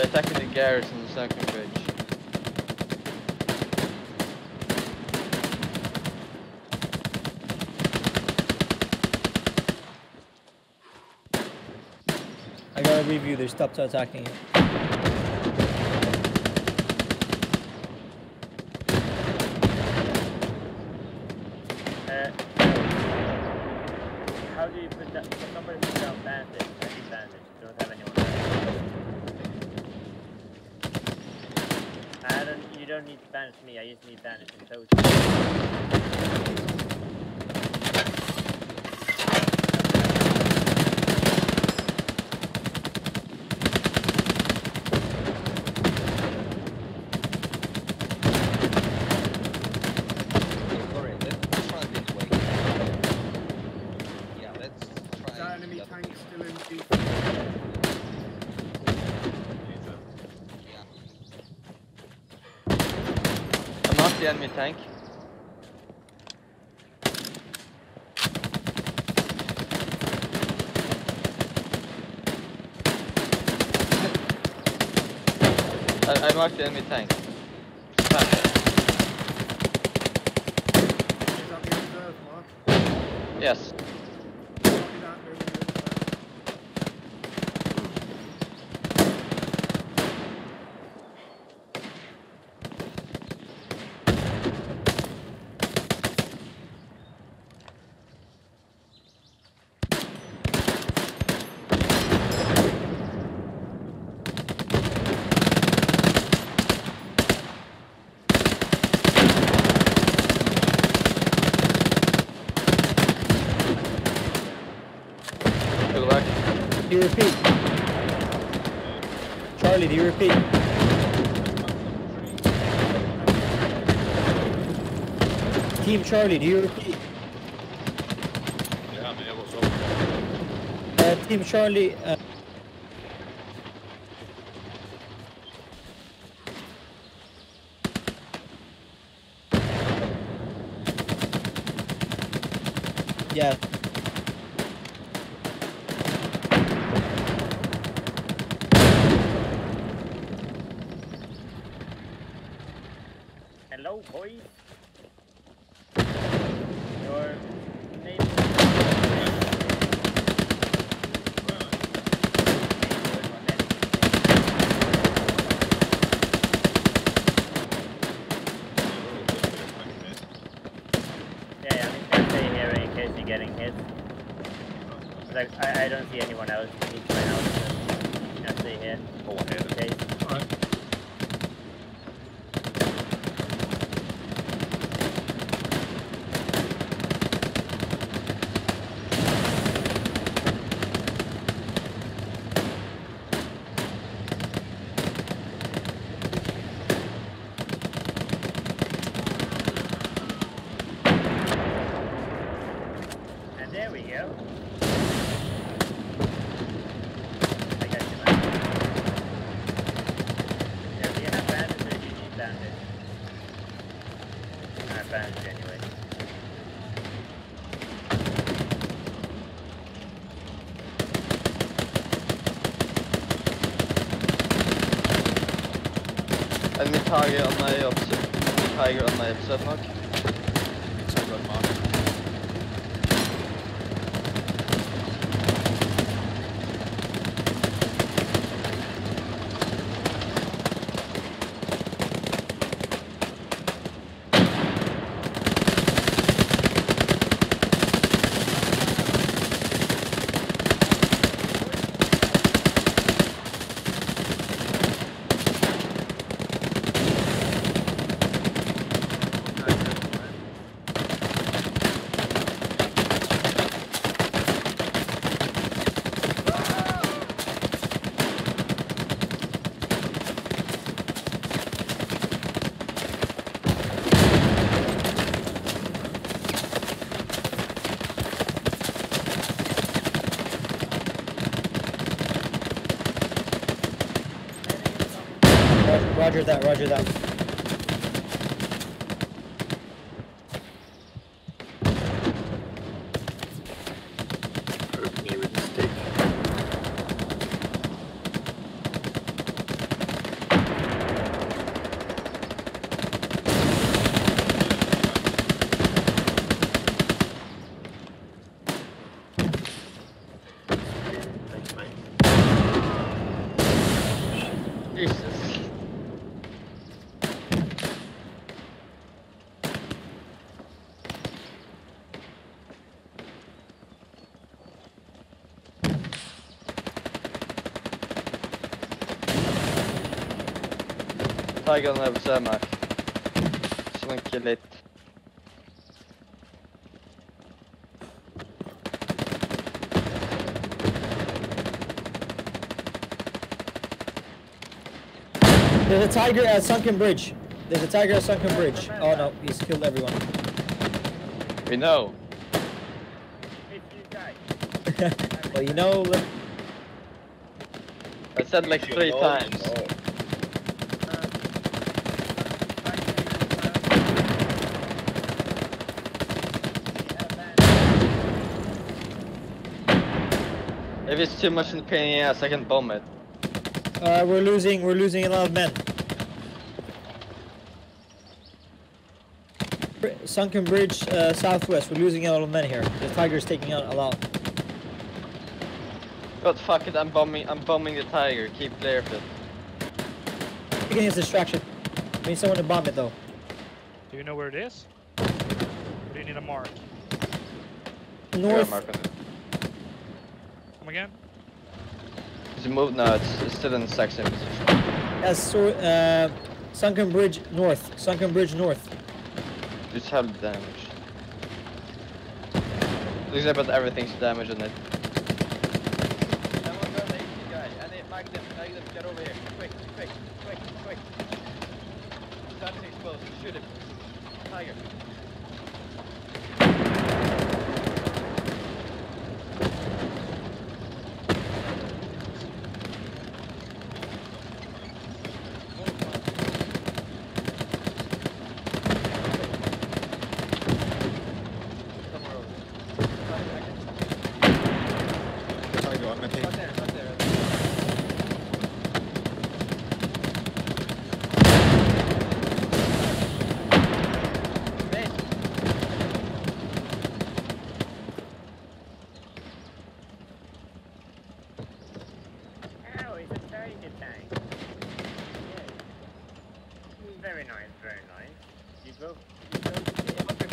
they're attacking the garrison, the sunken bridge. I got a review. They stopped attacking. Uh, how do you put that? Somebody put down bandage? I need bandage. Don't have anyone. I don't. You don't need to banish me. I just need bandage and toes. Sorry, let's try this way. Yeah, let's try. That enemy the other tank way. still in deep. Enemy tank. I, I marked the enemy tank. Yes. Copy that, moving the other way. Go back. Do you repeat? Charlie, do you repeat? Team Charlie, do you repeat? Ja, men jag var. Uh, Team Charlie, uh, yeah, Boys. Your name. Yeah, yeah, I'm gonna here in case you're getting hit. Like, I, I don't see anyone else. To find out. I'm stay here Go ahead. in case. Alright. And there we go. I got you, man. Yeah, do you have bandage or do you need bandage? Bandage anyway. Enemy target on my opposite. Tiger on my opposite mark. Roger that, roger that. Jesus. The other side, Mark. Slink you late. There's a tiger at Sunken Bridge. There's a tiger at Sunken Bridge. Oh no, he's killed everyone. We know. If you die. well, you know, I said like three know, times. It's too much in the pain in the ass, I can bomb it. uh, we're losing. We're losing a lot of men. Br- Sunken Bridge, uh, southwest. We're losing a lot of men here. The tiger's taking out a lot. God fuck it, I'm bombing I'm bombing the tiger. Keep clear of it. Taking his distraction. We need someone to bomb it though. Do you know where it is? Or do you need a mark? Yeah, North. mark on it. Come again? Is it moved? No, it's, it's still in the exact same position. That's so, uh, Sunken Bridge north. Sunken Bridge north. Just have the damage. Looks like about everything's damage on it. Someone got an AC guy. Any Magnum, Magnum, get over here. Quick, quick, quick, quick. Stand exposed. Shoot him. Tiger. Somewhere over there. Tiger, I'm Right MP. there, right there, right there. Mate, Oh, it's a tiger tank. Yes. Mm, Very nice, very nice. You go. You go to the upper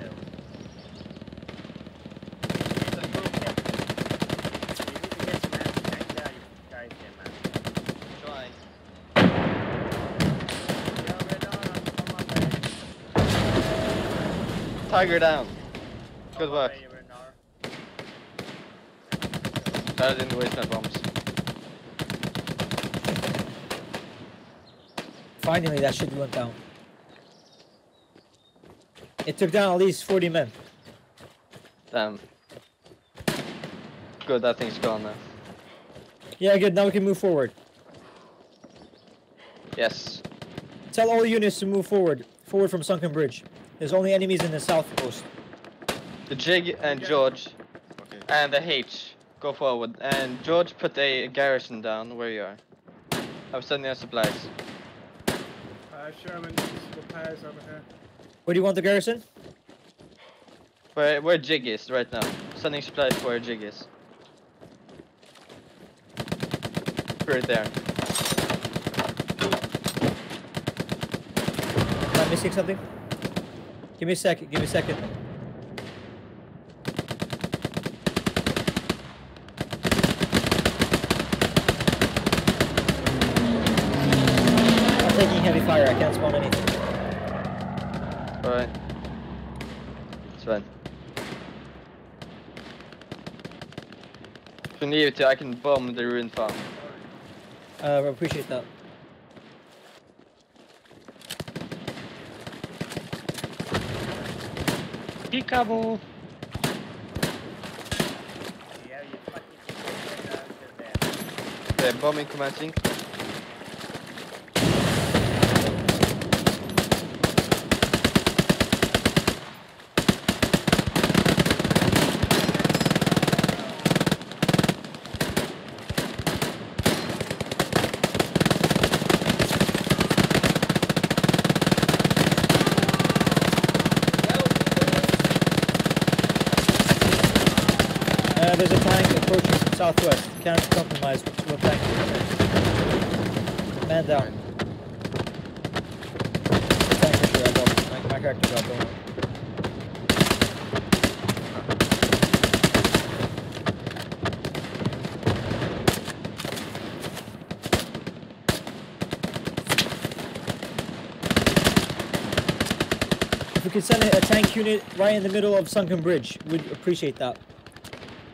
No. it's a group hit. You need to get some anti-tank guys, guys here, man. Trying. Yo, Renard, come on, man. Tiger down. Good Come work. man, Renard. I didn't waste my bombs. Finally, that shit went down. It took down at least 40 men. Damn. Good, that thing's gone now. Yeah, good. Now we can move forward. Yes. Tell all units to move forward. Forward from Sunken Bridge. There's only enemies in the south coast. The Jig and George Okay. and the H go forward. And George put a garrison down where you are. I'm sending you supplies. Uh, Sherman needs repairs over here. Where do you want the garrison? Where where Jig is right now. Sending supplies where Jig is. Right there. Am I missing something? Give me a second. Give me a second. I'm taking heavy fire. I can't spawn anything. Alright. It's fine. If you need to, I can bomb the ruined farm. Uh, I appreciate that. Peekaboo! Yeah. Okay, bombing commencing. flank approaching southwest. Can't compromise to attack. Man down. Thank you, I got my, my character got one. If we could send a tank unit right in the middle of Sunken Bridge, we'd appreciate that.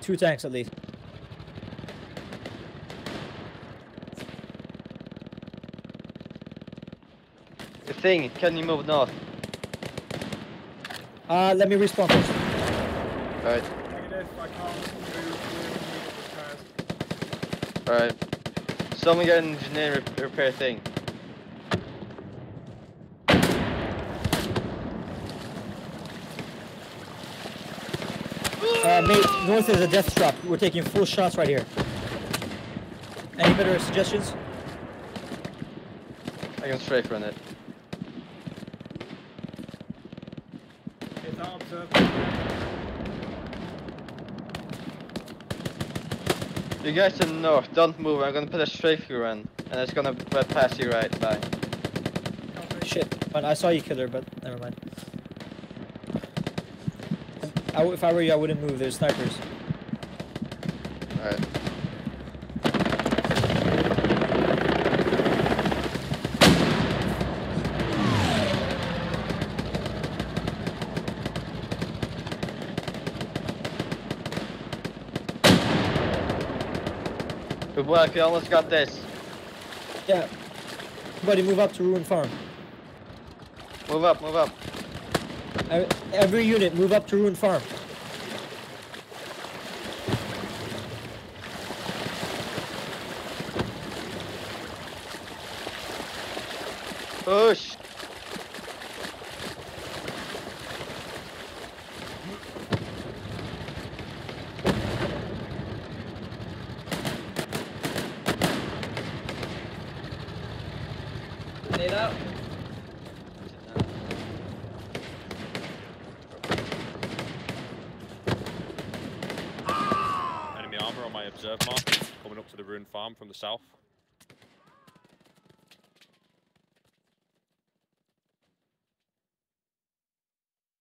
Two tanks at least. The thing, can you move north? Uh, let me respawn first. Alright, Negative, I can't move, move alright. Someone get an engineer repair thing. Uh, north is a death trap. We're taking full shots right here. Any better suggestions? I can strafe run it. It's our observer. You guys to the north, don't move. I'm gonna put a strafe you run, and it's gonna pass you right by. Shit, but I saw you killer, but never mind. I w if I were you, I wouldn't move. There's snipers. Alright. Good work, you almost got this. Yeah. Buddy, move up to Ruin Farm. Move up, move up. Every unit, move up to Ruin Farm. Push! Need out. Enemy armor on my observe mark, coming up to the ruined farm from the south.